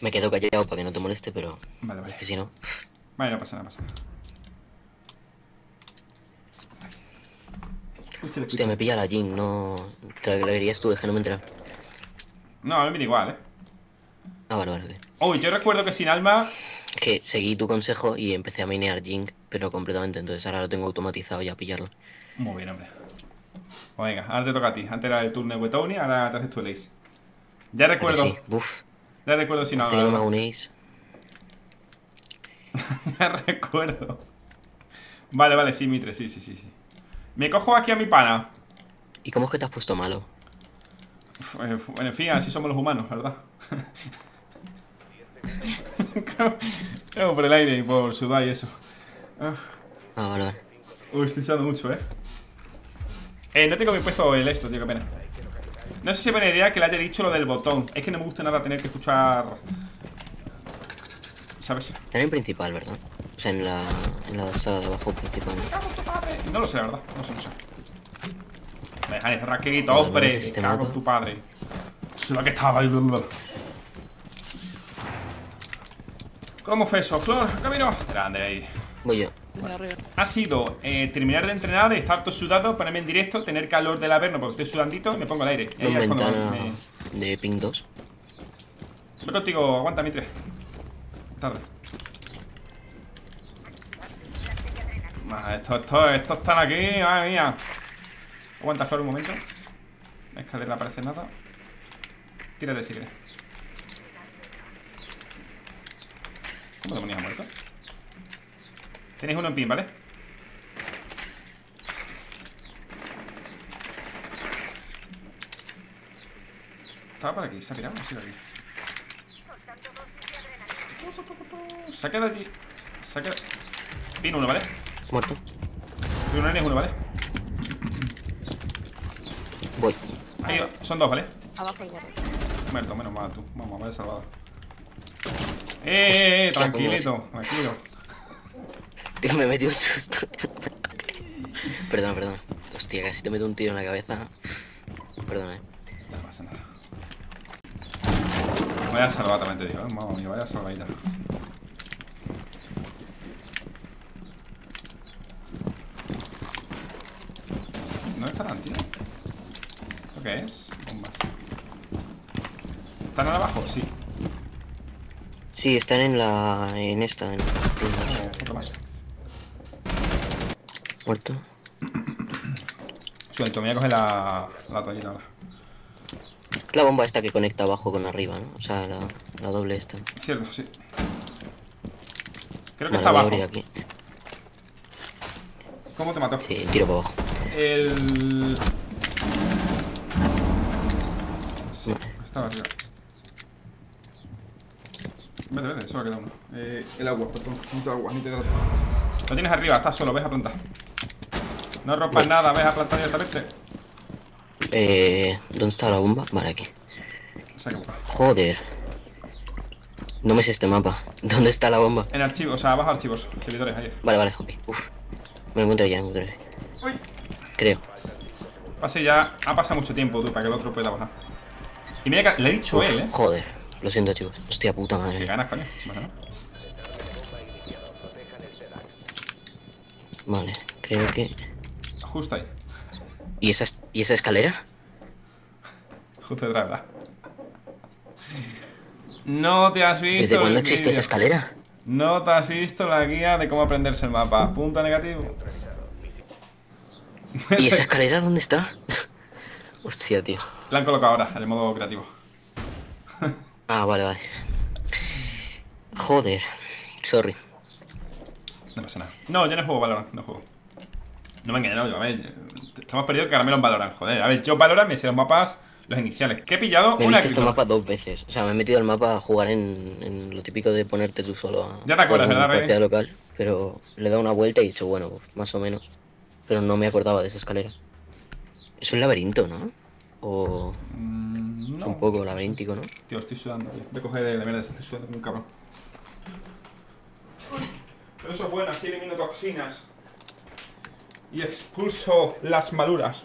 Me quedo callado para que no te moleste, pero Vale, vale. es que si no. Vale, no pasa nada, pasa nada. Uy, se le Hostia, me pilla la Jin, no. Te la querías tú, es que no me he enterado. No, a mí me da igual, eh. Ah, vale, vale. vale. Uy, yo recuerdo que sin alma. Es que seguí tu consejo y empecé a minear Jing, pero completamente, entonces ahora lo tengo automatizado ya a pillarlo. Muy bien, hombre. Pues venga, ahora te toca a ti. Antes era el turno de Wetoni, ahora te haces tu el ace. Ya ¿A que recuerdo. Sí, Buf, Ya recuerdo hace que no me unéis. ya recuerdo. Vale, vale, sí, Mitre, sí, sí, sí, sí. Me cojo aquí a mi pana. ¿Y cómo es que te has puesto malo? Uf, eh, En fin, así somos los humanos, ¿verdad? Por el aire y por sudar y eso. Ah, vale, vale. Uy, estoy sudando mucho, ¿eh? Eh, no tengo bien puesto el esto, tío, qué pena. No sé si es buena idea que le haya dicho lo del botón. Es que no me gusta nada tener que escuchar... ¿Sabes? También principal, ¿verdad? O sea, en la, en la sala de abajo principal. No lo sé, la verdad. No sé, no sé. Me dejan encerrar hombre. Me este cago en tu padre. Se lo que estaba ahí. ¿Cómo fue eso, Flor? Camino. Grande ahí. Voy yo. Ha sido eh, terminar de entrenar, estar todo sudado, ponerme en directo, tener calor del averno porque estoy sudandito y me pongo al aire. Y ahí Una es cuando ventana me- de ping 2. Voy contigo, aguanta, Mitre. Tarde. Ah, Estos esto, esto están aquí, madre mía. Aguanta, Flor, un momento. La escalera no aparece nada. Tírate si quieres. ¿Cómo demonios ha muerto? Tenéis uno en pin, ¿vale? Estaba por aquí, se ha pirado, ha sido aquí. Se ha quedado allí. Se ha quedado. Pin uno, ¿vale? Muerto. Pin uno, N uno, ¿vale? Voy. Ahí va. Son dos, ¿vale? Abajo gorro. Muerto, menos mal tú. Vamos, vaya salvado. Eh, eh, eh, ¿cómo tranquilito, tranquilo. Tío, me metió un susto. perdón, perdón. Hostia, casi te meto un tiro en la cabeza. Perdón, eh. No pasa nada. Vaya salvada también te digo, ¿eh? Mamma mía, vaya salvadita. ¿Dónde estarán, tío? ¿Esto qué es? Bombas. ¿Están abajo? Sí. Sí, están en la. en esta. En... Otro más. Muerto. Suelto, me voy a coger la, la toallita ahora. La bomba esta que conecta abajo con arriba, ¿no? O sea, la, la doble esta. Cierto, sí. Creo que Vale, está abajo. aquí. ¿Cómo te mató? Sí, tiro para abajo. El. Sí, Vale. estaba arriba. Vete, vete, solo queda uno. Eh, el agua, perdón. Necesito agua, ni te hidrates. Lo tienes arriba, estás solo, ves a plantar. No rompas nada, ves a plantar directamente. Eh. ¿Dónde está la bomba? Vale, aquí. Joder. No me sé este mapa. ¿Dónde está la bomba? En archivos, o sea, abajo archivos, servidores, ahí. Vale, vale, ok. Uf. Me encuentro ya, me encuentro ya. Uy, Creo. pase ya. Ha pasado mucho tiempo, tú, para que el otro pueda bajar. Y mira que le he dicho Uf, él, eh. Joder. Lo siento, chicos. Hostia puta madre. ganas, coño. Bueno, ¿no? Vale, creo que. Justo ahí. ¿Y esa, es- ¿Y esa escalera? Justo detrás, ¿verdad? No te has visto. ¿Desde cuándo existe esa escalera? No te has visto la guía de cómo aprenderse el mapa. Punto negativo. ¿Y esa escalera dónde está? Hostia, tío. La han colocado ahora, en el modo creativo. Ah, vale, vale. Joder. Sorry. No pasa nada. No, yo no juego Valorant, no juego. No me engañes, no, yo, a ver, estamos perdidos que ahora me lo Valorant, joder. A ver, yo Valorant me sé los mapas, los iniciales. Que he pillado Me he una visto este mapa dos veces. O sea, me he metido al mapa a jugar en, en lo típico de ponerte tú solo a Ya te acuerdas, ¿verdad, partida local. Pero le he dado una vuelta y he dicho, bueno, pues, más o menos. Pero no me acordaba de esa escalera. Es un laberinto, ¿no? O Mm, no. un poco laberíntico, ¿no? Tío, estoy sudando, tío. Voy a coger la mierda estoy sudando como un cabrón. Pero eso es bueno, así elimino toxinas y expulso las maluras.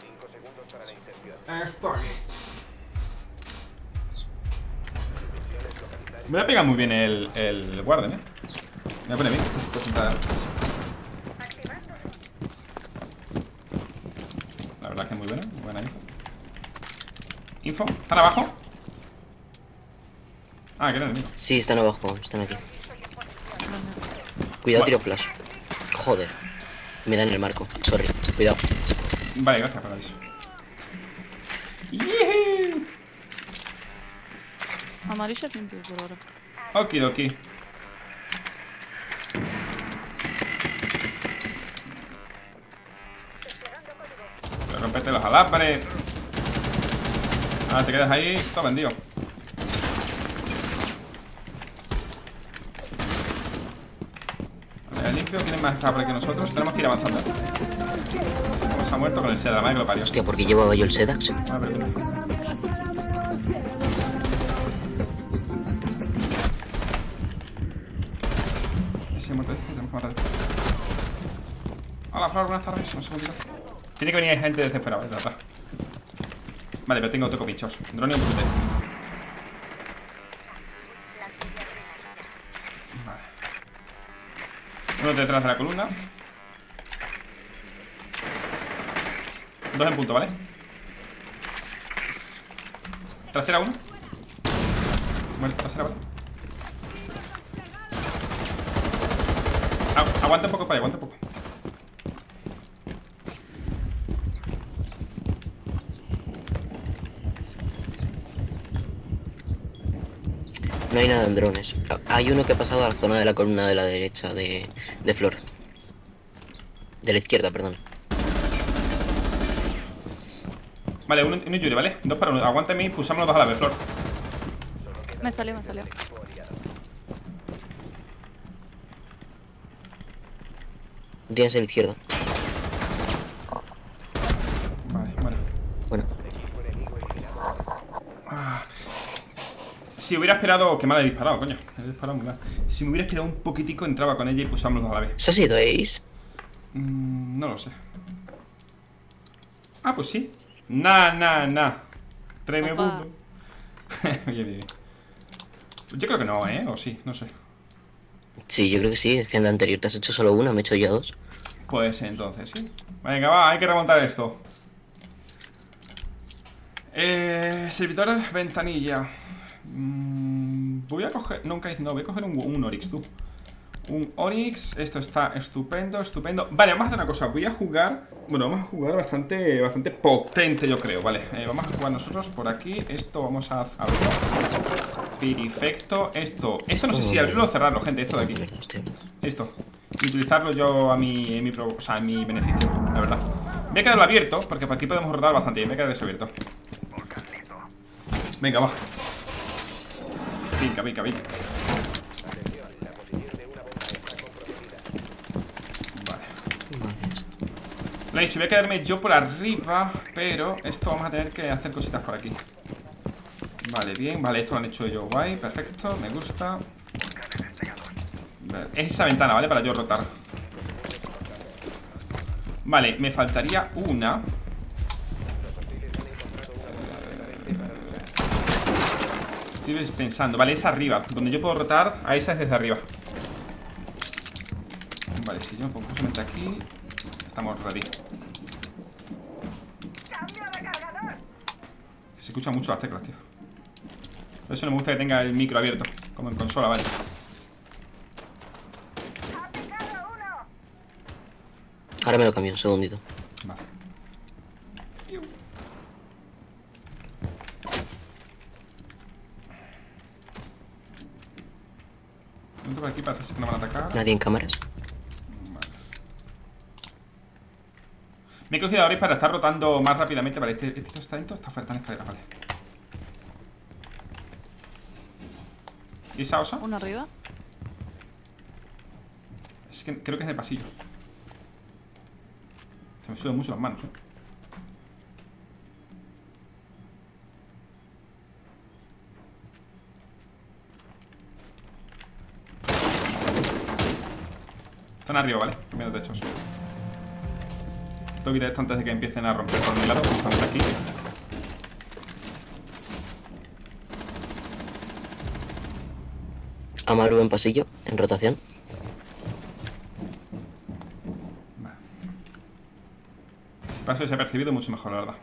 Cinco segundos para la Estoy. Me pega muy bien el, el guarden, eh. Me la pone bien. La verdad es que es muy buena. Buena info. Info. ¿Están abajo? Ah, que era. Sí, están abajo. Están aquí. Cuidado, Bueno. tiro flash. Joder. Me dan el marco. Sorry. Cuidado. Vale, gracias por eso. ¡Yee! Amarilla es limpio por ahora. Okidoki. Rompete los alambres. Ahora te quedas ahí, todo vendido. Limpio, tienen más cable que nosotros. Tenemos que ir avanzando. Vamos a muerto con el seda, la madre que lo parió. Hostia, ¿por qué llevaba yo el Sedax? Ah, perdón. Ese muerto este, tenemos que matar este. Hola, Flor, buenas tardes. Un segundito. Tiene que venir gente desde fuera, ¿vale? De atrás. Vale, pero tengo toco pinchos. Drone y un puente. Uno detrás de la columna. Dos en punto, ¿vale? Trasera uno. Bueno, trasera vale. Agu- aguanta un poco para ahí, aguanta un poco. No hay nada en drones. Hay uno que ha pasado a la zona de la columna de la derecha de, de Flor. De la izquierda, perdón. Vale, uno, uno y Yuri, ¿vale? Dos para uno. Aguántame y pulsamos los dos a la vez, Flor. Me salió, me salió. Tienes el izquierdo. Vale, vale. Bueno, Si hubiera esperado. Qué mal he disparado, coño. He disparado muy mal. Si me hubiera esperado un poquitico, entraba con ella y los dos a la vez. ¿eso ha sido Ace? Mm, no lo sé. Ah, pues sí. Nah, nah, nah. Tráeme punto. Oye, bien. Yo creo que no, ¿eh? O sí, no sé. Sí, yo creo que sí. Es que en la anterior te has hecho solo una, me he hecho ya dos. Puede ser entonces, sí. Venga, va, hay que remontar esto. Eh, servidores, ventanilla. Mm, voy a coger. Hice. No, voy a coger un, un Oryx, tú. Un Oryx. Esto está estupendo, estupendo. Vale, vamos a hacer una cosa. Voy a jugar. Bueno, vamos a jugar bastante bastante potente, yo creo. Vale, eh, vamos a jugar nosotros por aquí. Esto vamos a abrirlo. Perfecto. Esto. Esto no sé si abrirlo o cerrarlo, gente. Esto de aquí. Esto. Utilizarlo yo a mi, en mi, pro- o sea, a mi beneficio, la verdad. Voy a quedarlo abierto, porque por aquí podemos rotar bastante. Voy a quedar eso abierto. Venga, va. Pica, pica. Vale. Lo he dicho, voy a quedarme yo por arriba, pero esto vamos a tener que hacer cositas por aquí. Vale, bien, vale, esto lo han hecho yo guay, perfecto, me gusta. Es esa ventana, ¿vale? Para yo rotar. Vale, me faltaría una. Eh, Estoy pensando, vale, es arriba. Donde yo puedo rotar, a esa es desde arriba. Vale, si yo me pongo justamente aquí, estamos ready. Se escuchan mucho las teclas, tío. Por eso no me gusta que tenga el micro abierto, como en consola, vale. Ahora me lo cambio, un segundito. Vale. Entro por aquí, parece ser que no van a atacar. Nadie en cámaras. Me he cogido ahora para estar rotando más rápidamente. Vale, este, este está dentro, está fuera, está en escalera, vale. ¿Y esa osa? Uno arriba. Es que creo que es en el pasillo. Se me suben mucho las manos, eh. Están arriba, ¿vale? Medio techos. Tengo que quitar esto antes de que empiecen a romper por mi lado. Estamos aquí. Amaru en pasillo, en rotación. Vale. Paso desapercibido, mucho mejor, la verdad.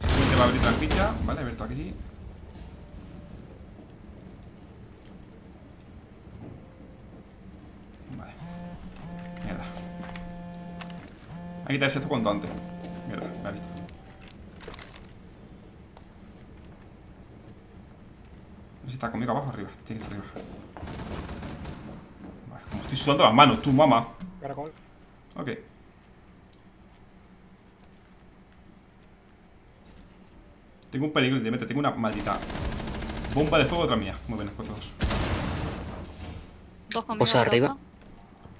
Te va a abrir trampilla. Vale, abierto aquí. Vale. Mierda. Hay que quitarse esto cuanto antes. Mierda, visto. No sé si está conmigo abajo o arriba. Tiene que estar arriba. Vale, como estoy sudando las manos, tú, mamá. Caracol. Ok. Tengo un peligro de mete, tengo una maldita bomba de fuego otra mía. Muy bien, pues dos. Dos conmigo. Arriba.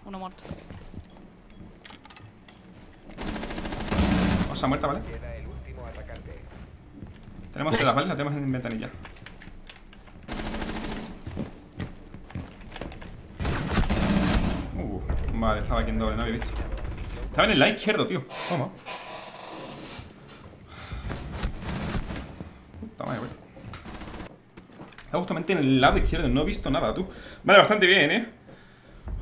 Uno muerto. Muerta, ¿vale? Tenemos sedas, ¿vale? La tenemos en ventanilla. Uh, vale, estaba aquí en doble, no había visto. Estaba en el lado izquierdo, tío. Toma. Puta madre, güey. Está justamente en el lado izquierdo, no he visto nada, tú. Vale, bastante bien, ¿eh?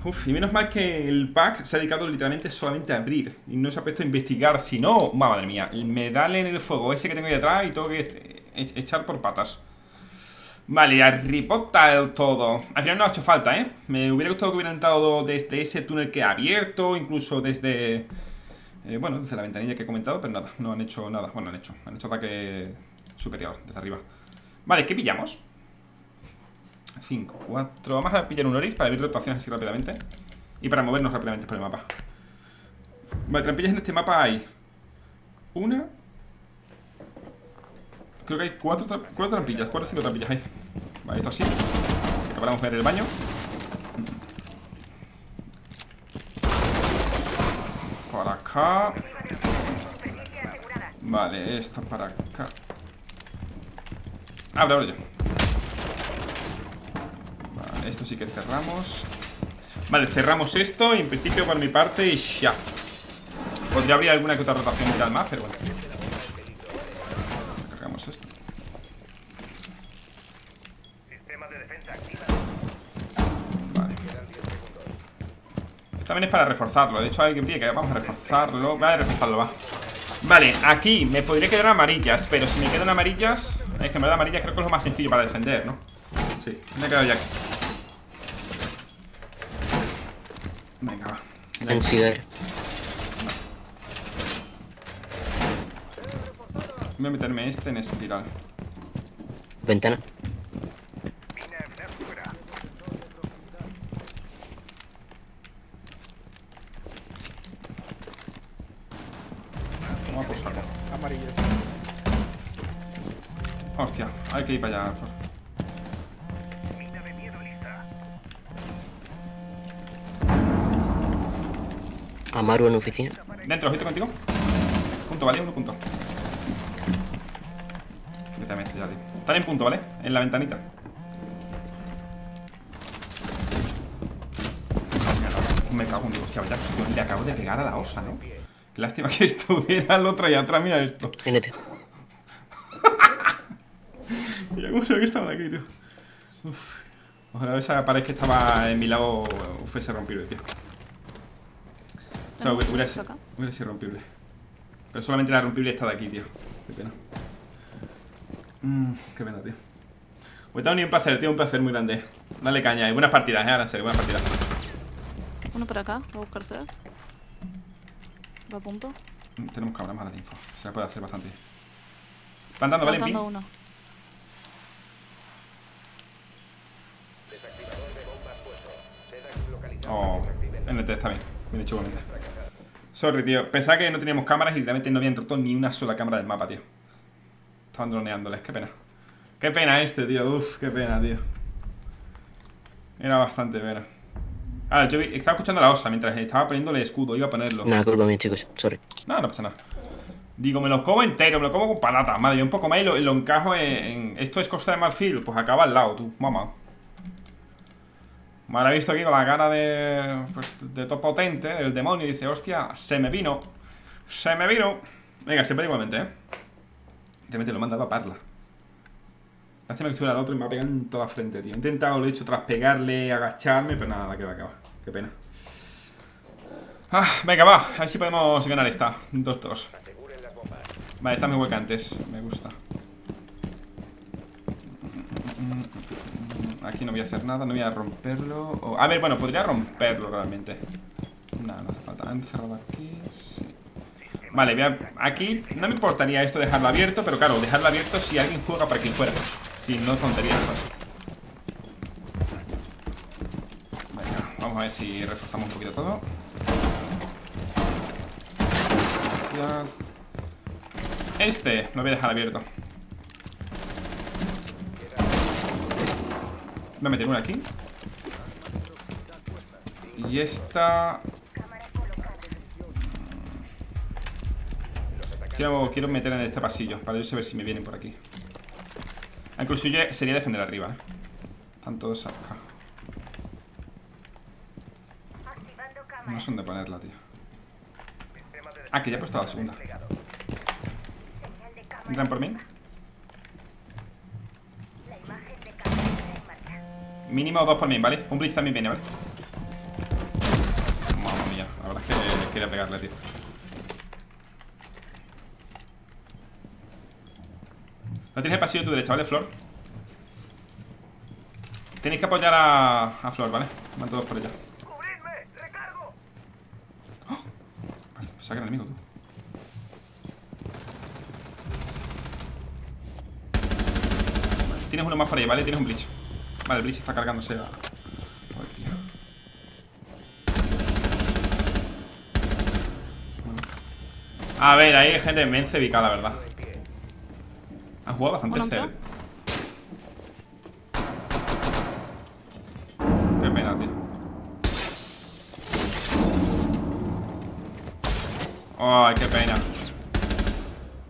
Uf, y menos mal que el pack se ha dedicado literalmente solamente a abrir y no se ha puesto a investigar. Si no, madre mía, me dale en el fuego ese que tengo ahí atrás y tengo que e- echar por patas. Vale, a ripota el todo. Al final no ha hecho falta, ¿eh? Me hubiera gustado que hubieran entrado desde ese túnel que ha abierto, incluso desde... eh, bueno, desde la ventanilla que he comentado, pero nada, no han hecho nada. Bueno, han hecho, han hecho ataque superior desde arriba. Vale, ¿qué pillamos? 5, 4. Vamos a pillar un Oryx para abrir rotaciones así rápidamente. Y para movernos rápidamente por el mapa. Vale, trampillas en este mapa hay. Una. Creo que hay cuatro, cuatro trampillas, cuatro o cinco trampillas hay. Vale, esto así. Que podamos ver el baño. Para acá. Vale, esto para acá. Abre, abre yo. Vale, esto sí que cerramos. Vale, cerramos esto y en principio por mi parte y ya. Podría abrir alguna que otra rotación y tal más, pero bueno. Cargamos esto. Vale. También es para reforzarlo. De hecho, hay que que vamos a reforzarlo. A reforzarlo, va. Vale, aquí me podría quedar amarillas, pero si me quedan amarillas. Es que en verdad amarillas creo que es lo más sencillo para defender, ¿no? Sí, me he quedado ya aquí. Venga, Voy a meterme este en espiral. Ventana. Toma por saco. Amarillo. Hostia, hay que ir para allá. Amaru en oficina. Dentro, ojito contigo. Punto, ¿vale? Uno punto. Están en punto, ¿vale? En la ventanita. Me cago en Dios, hostia, vaya, hostia, le acabo de pegar a la osa, ¿no? Qué lástima que estuviera el otro ahí atrás, mira esto. NT. Mira cómo se ve que estaban aquí, tío. Uf. Ojalá esa pared que estaba en mi lado fuese rompible, tío. O sea, hubiera, sido, hubiera sido rompible. Pero solamente la rompible está de aquí, tío. Qué pena. Mmm, qué pena, tío. Pues está un placer, tío, un placer muy grande. Dale caña, y buenas partidas, eh, serio, buenas partidas. Uno por acá. Voy a buscar sedas. Va a punto. Mm, Tenemos que hablar más de info. Se la puede hacer bastante. Plantando, ¿vale? En Plantando pin. uno. Oh, NT está bien. Bien hecho. Sorry, tío. Pensaba que no teníamos cámaras y literalmente no habían roto ni una sola cámara del mapa, tío. Estaban droneándoles, qué pena. Qué pena este, tío. Uf, qué pena, tío. Era bastante pena. Ah, yo vi- estaba escuchando a la osa mientras estaba poniéndole escudo, iba a ponerlo. Nada, culpa mía, chicos. Sorry. No, no pasa nada. Digo, me lo como entero, me lo como con patatas. Madre, mía, un poco más y lo, y lo encajo en, en- Esto es Costa de Marfil, pues acaba al lado, tú, mamá. Me habrá visto aquí con la cara de. Pues, de todo potente, del demonio, y dice, hostia, se me vino. Se me vino. Venga, siempre igualmente, ¿eh? Y te lo manda a parla. Lástima que estuviera al otro y me va pegar en toda la frente, tío. He intentado, lo he hecho tras pegarle, agacharme, pero nada, que va, que va. Qué pena. Ah, venga, va. A ver si podemos ganar esta. 2-2. Vale, está mejor que antes. Me gusta. Aquí no voy a hacer nada, no voy a romperlo. A ver, bueno, podría romperlo realmente. No, no hace falta. Han cerrado aquí. Sí. Vale, voy aquí no me importaría esto dejarlo abierto, pero claro, dejarlo abierto si alguien juega para quien fuera. Si no tonterías. Venga, vamos a ver si reforzamos un poquito todo. Gracias. Este lo voy a dejar abierto. Voy a meter una aquí. Y esta... Quiero, quiero meter en este pasillo Para yo saber si me vienen por aquí lo suyo sería defender arriba ¿eh? Están todos acá No sé dónde ponerla, tío Ah, que ya he puesto la segunda ¿Entran por mí? Mínimo dos por mí, ¿vale? Un blitz también viene, ¿vale? Mamma mía, la verdad es que quería pegarle, tío No tienes el pasillo a tu derecha, ¿vale, Flor? Tenéis que apoyar a, a Flor, ¿vale? Van todos por ella ¡Oh! Vale, saca el enemigo, tú Tienes uno más por ahí, ¿vale? Tienes un bleach Vale, el bleach está cargándose a... Joder, tío. A ver, ahí hay gente cebicada, la verdad. Han jugado bastante cerca Qué pena, tío. Ay, qué pena.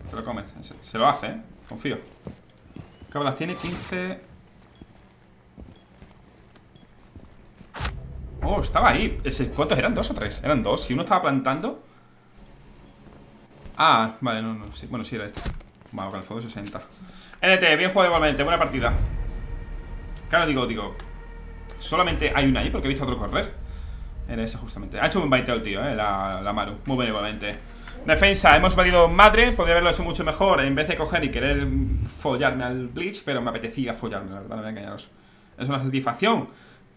Se lo come, se, se lo hace, eh Confío. ¿Qué balas tiene? 15 Oh, estaba ahí. ¿Cuántos eran? ¿Dos o tres? Eran dos. Si uno estaba plantando. Ah, vale, no, no sí. Bueno, sí era este. Vale, con el fuego 60 NT, bien jugado igualmente, buena partida. Claro, digo, digo Solamente hay una ahí porque he visto otro correr. Era ese justamente. Ha hecho un baiteo el tío, eh, la, la Maru. Muy bien igualmente. Defensa, hemos valido madre. Podría haberlo hecho mucho mejor. En vez de coger y querer follarme al Bleach Pero me apetecía follarme, la verdad, no voy a engañaros. Es una satisfacción